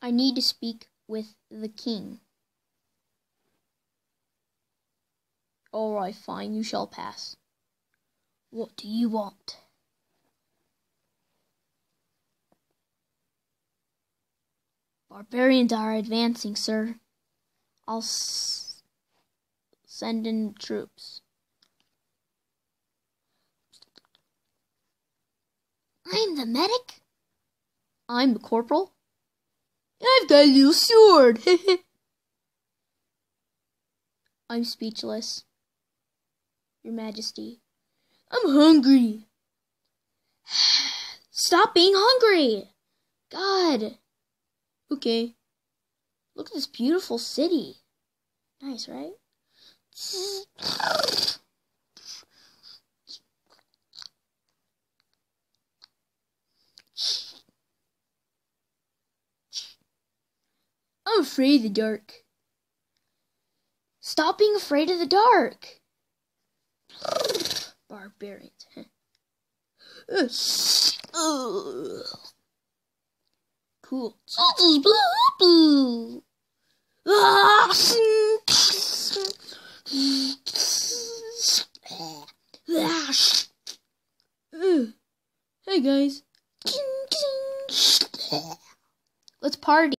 I need to speak with the king. All right, fine, you shall pass. What do you want? Barbarians are advancing, sir. I'll send in troops. I'm the medic. I'm the corporal. I've got a little sword. I'm speechless. Your Majesty. I'm hungry. Stop being hungry. God. Okay. Look at this beautiful city. Nice, right? Afraid of the dark. Stop being afraid of the dark. Barbarians. cool. Hey guys. Let's party.